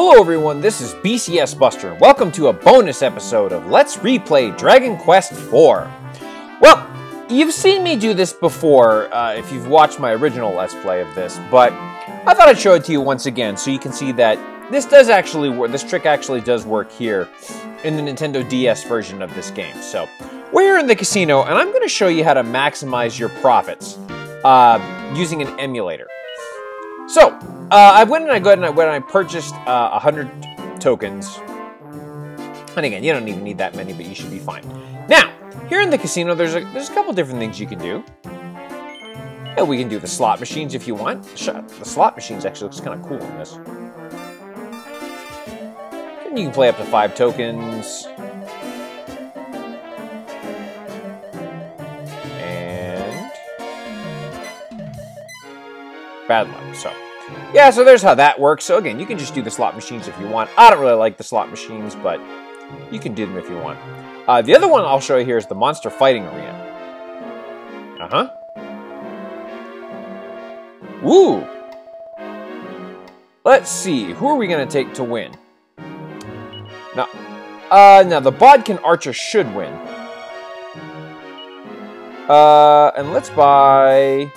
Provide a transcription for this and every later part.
Hello everyone, this is BCS Buster, welcome to a bonus episode of Let's Replay Dragon Quest IV. Well, you've seen me do this before uh, if you've watched my original Let's Play of this, but I thought I'd show it to you once again so you can see that this does actually work, this trick actually does work here in the Nintendo DS version of this game. So, we're here in the casino, and I'm going to show you how to maximize your profits uh, using an emulator. So, uh, I went and I go and I went and I purchased uh, 100 tokens. And again, you don't even need that many, but you should be fine. Now, here in the casino, there's a, there's a couple different things you can do. Yeah, we can do the slot machines if you want. The slot machines actually looks kind of cool in this. And you can play up to five tokens. Bad luck, so... Yeah, so there's how that works. So again, you can just do the slot machines if you want. I don't really like the slot machines, but you can do them if you want. Uh, the other one I'll show you here is the Monster Fighting Arena. Uh-huh. Woo! Let's see, who are we going to take to win? Now, uh, now the Bodkin Archer should win. Uh, and let's buy...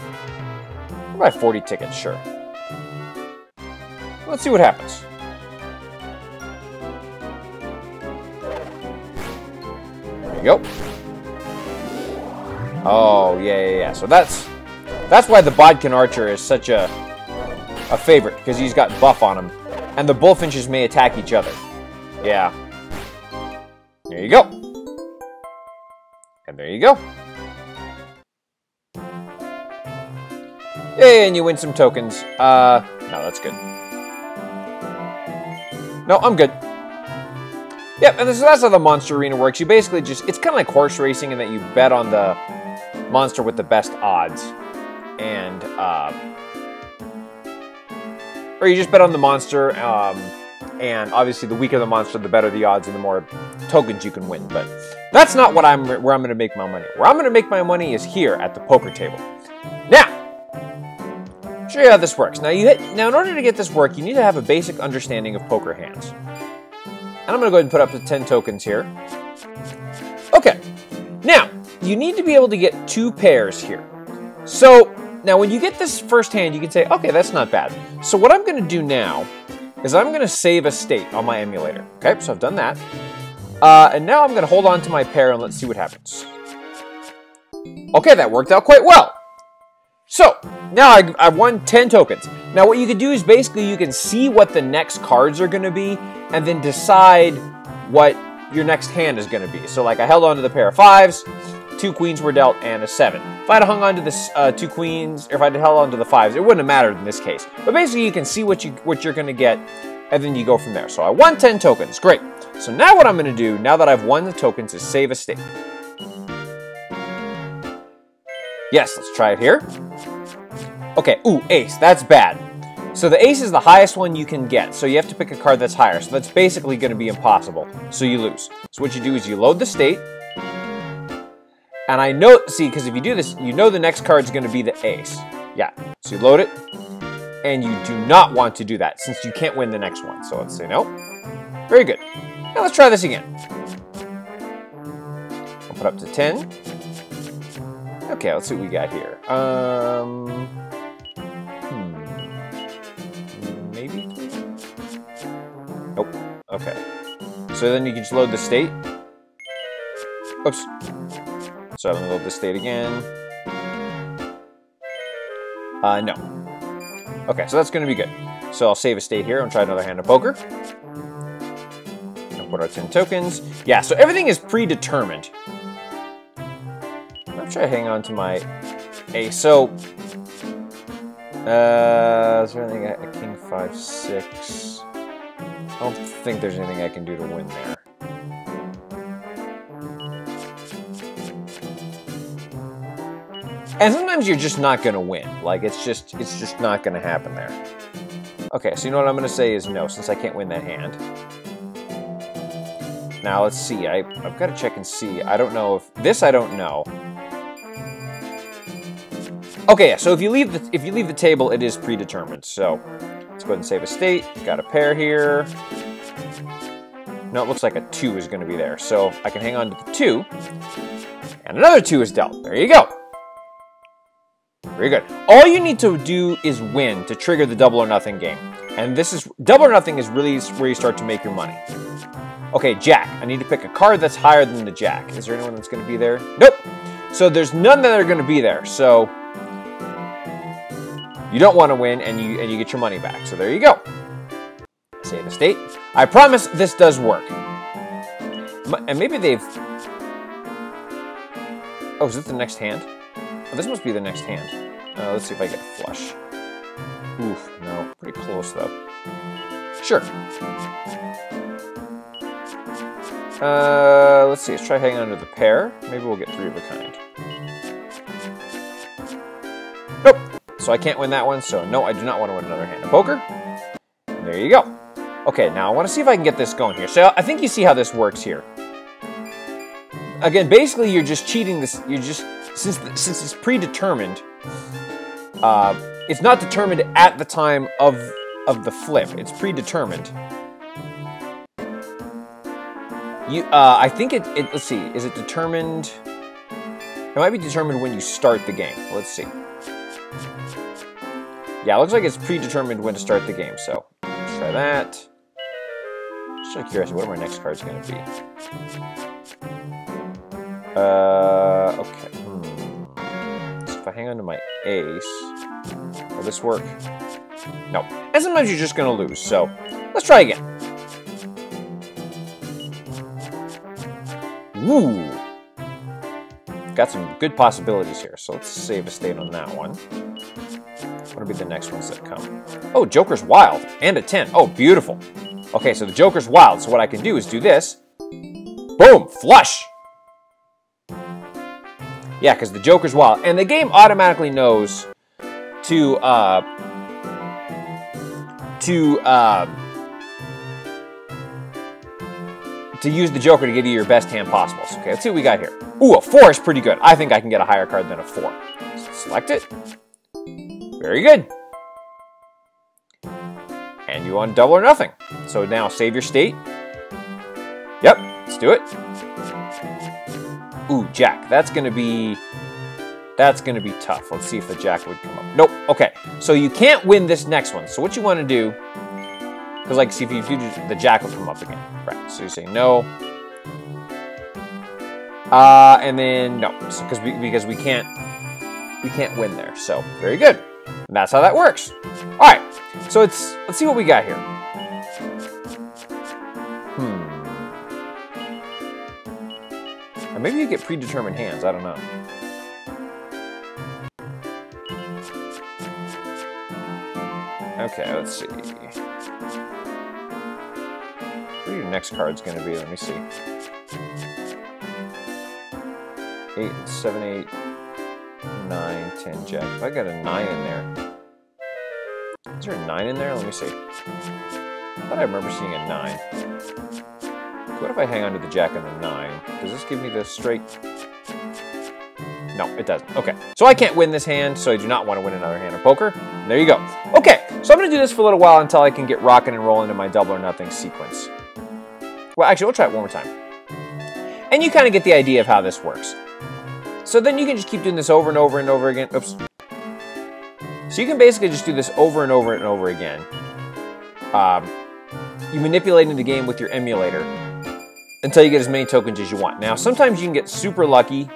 Buy 40 tickets, sure. Let's see what happens. There you go. Oh, yeah, yeah, yeah. So that's that's why the Bodkin Archer is such a a favorite, because he's got buff on him. And the Bullfinches may attack each other. Yeah. There you go. And there you go. And you win some tokens. Uh, no, that's good. No, I'm good. Yep, and so that's how the Monster Arena works. You basically just, it's kind of like horse racing in that you bet on the monster with the best odds. And, uh, or you just bet on the monster, um, and obviously the weaker the monster, the better the odds and the more tokens you can win. But that's not what I'm, where I'm going to make my money. Where I'm going to make my money is here at the poker table. Show you how this works. Now, you hit, now in order to get this work, you need to have a basic understanding of poker hands. And I'm going to go ahead and put up the 10 tokens here. Okay. Now, you need to be able to get two pairs here. So, now when you get this first hand, you can say, okay, that's not bad. So what I'm going to do now is I'm going to save a state on my emulator. Okay, so I've done that. Uh, and now I'm going to hold on to my pair and let's see what happens. Okay, that worked out quite well. So, now I, I won 10 tokens. Now what you can do is basically you can see what the next cards are going to be and then decide what your next hand is going to be. So like I held on to the pair of fives, two queens were dealt, and a seven. If I had hung on to the uh, two queens, or if I had held on to the fives, it wouldn't have mattered in this case. But basically you can see what, you, what you're going to get and then you go from there. So I won 10 tokens. Great. So now what I'm going to do, now that I've won the tokens, is save a state. Yes, let's try it here. Okay, ooh, ace. That's bad. So the ace is the highest one you can get, so you have to pick a card that's higher. So that's basically going to be impossible. So you lose. So what you do is you load the state. And I know, see, because if you do this, you know the next card is going to be the ace. Yeah, so you load it. And you do not want to do that, since you can't win the next one. So let's say no. Very good. Now let's try this again. I'll put up to 10. Okay, let's see what we got here. Um, hmm, maybe? Nope. Okay. So then you can just load the state. Oops. So I'm gonna load the state again. Uh, no. Okay, so that's gonna be good. So I'll save a state here and try another hand of poker. And put our 10 tokens. Yeah, so everything is predetermined try to hang on to my ace. So, uh, is there anything, a king 5, 6? I don't think there's anything I can do to win there. And sometimes you're just not to win. Like, it's just, it's just not to happen there. Okay, so you know what I'm to say is no, since I can't win that hand. Now, let's see. I, I've got to check and see. I don't know if... This I don't know. Okay, so if you leave the if you leave the table, it is predetermined. So Let's go ahead and save a state. Got a pair here. No, it looks like a 2 is going to be there. So I can hang on to the 2. And another 2 is dealt. There you go. Very good. All you need to do is win to trigger the double or nothing game. And this is double or nothing is really where you start to make your money. Okay, Jack. I need to pick a card that's higher than the Jack. Is there anyone that's going to be there? Nope. So there's none that are going to be there. So you don't want to win, and you and you get your money back. So there you go. Save a state. I promise this does work. And maybe they've. Oh, is it the next hand? Oh, this must be the next hand. Uh, let's see if I get flush. Oof, no. Pretty close, though. Sure. Uh, let's see. Let's try hanging under the pair. Maybe we'll get three of a kind. So I can't win that one. So no, I do not want to win another hand of poker. There you go. Okay, now I want to see if I can get this going here. So I think you see how this works here. Again, basically you're just cheating this. You're just since since it's predetermined. Uh, it's not determined at the time of of the flip. It's predetermined. You, uh, I think it, it, let's see, is it determined? It might be determined when you start the game. Let's see. Yeah, it looks like it's predetermined when to start the game, so try that. Just out of curiosity, what are my next cards going to be? Uh, okay. Hmm. So if I hang on to my ace, will this work? No. And sometimes you're just going to lose, so let's try again. Woo! Got some good possibilities here, so let's save a state on that one. What'll be the next ones that come? Oh, Joker's Wild, and a 10. Oh, beautiful. Okay, so the Joker's Wild, so what I can do is do this. Boom! Flush! Yeah, because the Joker's Wild. And the game automatically knows to, uh... To, um... to use the Joker to give you your best hand possible. So, okay, let's see what we got here. Ooh, a 4 is pretty good. I think I can get a higher card than a 4. Select it. Very good. And you want double or nothing. So now save your state. Yep, let's do it. Ooh, Jack. That's going to be... That's going to be tough. Let's see if the Jack would come up. Nope. Okay, so you can't win this next one. So what you want to do because, like, see, if you do the jack will come up again. Right, so you say no. Uh, and then no, because we, because we can't we can't win there. So very good. And that's how that works. All right, so it's let's see what we got here. Hmm. Maybe you get predetermined hands. I don't know. Okay, let's see next card's going to be? Let me see. 8, 7, 8, 9, 10, jack. I got a 9 in there. Is there a 9 in there? Let me see. I thought I remember seeing a 9. What if I hang on to the jack and the 9? Does this give me the straight? No, it doesn't. Okay, so I can't win this hand, so I do not want to win another hand of poker. There you go. Okay, so I'm going to do this for a little while until I can get rocking and rolling in my double or nothing sequence. Well, actually, we'll try it one more time. And you kind of get the idea of how this works. So then you can just keep doing this over and over and over again. Oops. So you can basically just do this over and over and over again. Um, you manipulating the game with your emulator until you get as many tokens as you want. Now, sometimes you can get super lucky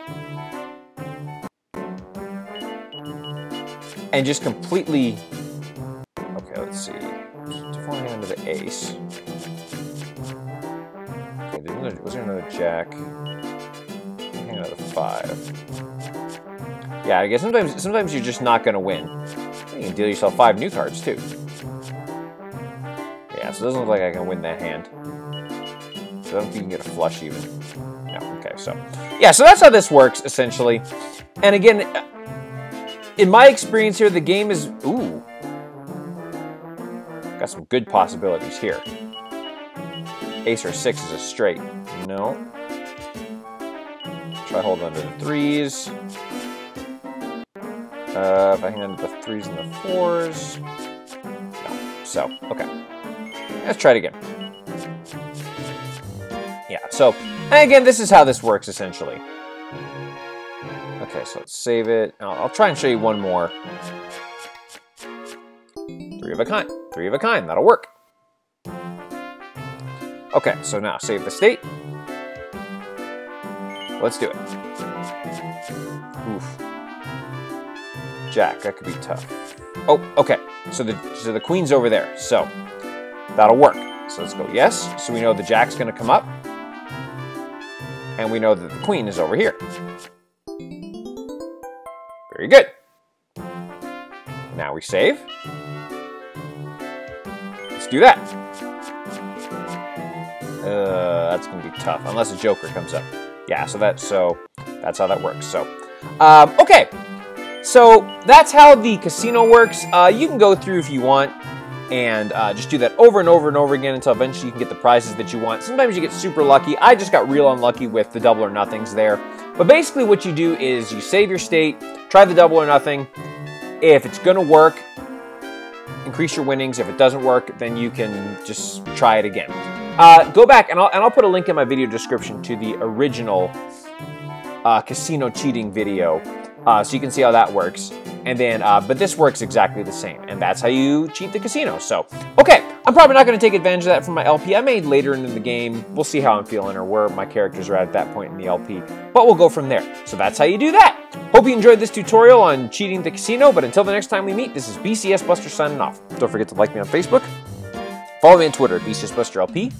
and just completely... Okay, let's see. Falling under the ace another, was there another jack? another five. Yeah, I guess sometimes sometimes you're just not gonna win. You can deal yourself five new cards too. Yeah, so it doesn't look like I can win that hand. So I don't think you can get a flush even. No, okay, so. Yeah, so that's how this works, essentially. And again, in my experience here, the game is... Ooh. Got some good possibilities here. Ace or six is a straight. No. Try hold under the threes. Uh, if I hang under the threes and the fours. No. So, okay. Let's try it again. Yeah, so, and again, this is how this works, essentially. Okay, so let's save it. I'll, I'll try and show you one more. Three of a kind. Three of a kind. That'll work. Okay, so now save the state. Let's do it. Oof. Jack, that could be tough. Oh, okay. So the so the queen's over there. So that'll work. So let's go yes. So we know the jack's gonna come up. And we know that the queen is over here. Very good. Now we save. Let's do that. Uh, that's gonna be tough, unless a joker comes up. Yeah, so that so that's how that works. So, um, okay, so that's how the casino works. Uh, you can go through if you want and uh, just do that over and over and over again until eventually you can get the prizes that you want. Sometimes you get super lucky. I just got real unlucky with the double or nothings there. But basically what you do is you save your state, try the double or nothing. If it's going to work, increase your winnings. If it doesn't work, then you can just try it again. Uh, go back, and I'll, and I'll put a link in my video description to the original uh, casino cheating video uh, so you can see how that works. And then, uh, but this works exactly the same, and that's how you cheat the casino. So, okay, I'm probably not going to take advantage of that from my LP. I may later in the game. We'll see how I'm feeling or where my characters are at at that point in the LP, but we'll go from there. So that's how you do that. Hope you enjoyed this tutorial on cheating the casino, but until the next time we meet, this is BCS Buster signing off. Don't forget to like me on Facebook, follow me on Twitter at BCS Buster LP,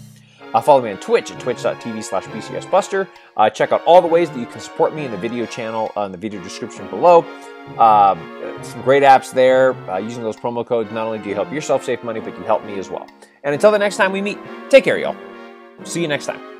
uh, follow me on Twitch at twitch.tv slash bcsbuster. Uh, check out all the ways that you can support me in the video channel uh, in the video description below. Um, some great apps there. Uh, using those promo codes, not only do you help yourself save money, but you help me as well. And until the next time we meet, take care, y'all. See you next time.